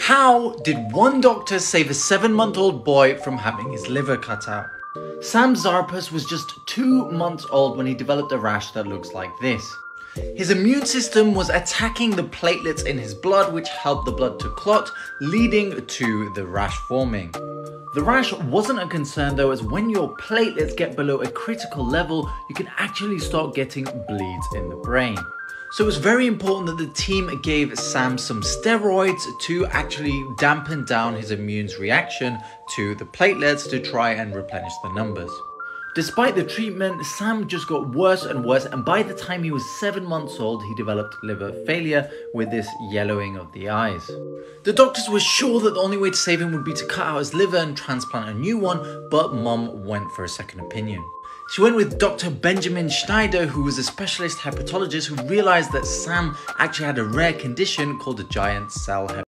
How did one doctor save a seven month old boy from having his liver cut out? Sam Zarpus was just two months old when he developed a rash that looks like this. His immune system was attacking the platelets in his blood, which helped the blood to clot, leading to the rash forming. The rash wasn't a concern though, as when your platelets get below a critical level, you can actually start getting bleeds in the brain. So it was very important that the team gave Sam some steroids to actually dampen down his immune's reaction to the platelets to try and replenish the numbers. Despite the treatment, Sam just got worse and worse, and by the time he was seven months old, he developed liver failure with this yellowing of the eyes. The doctors were sure that the only way to save him would be to cut out his liver and transplant a new one, but mom went for a second opinion. She went with Dr. Benjamin Schneider, who was a specialist hepatologist who realized that Sam actually had a rare condition called a giant cell hepatitis.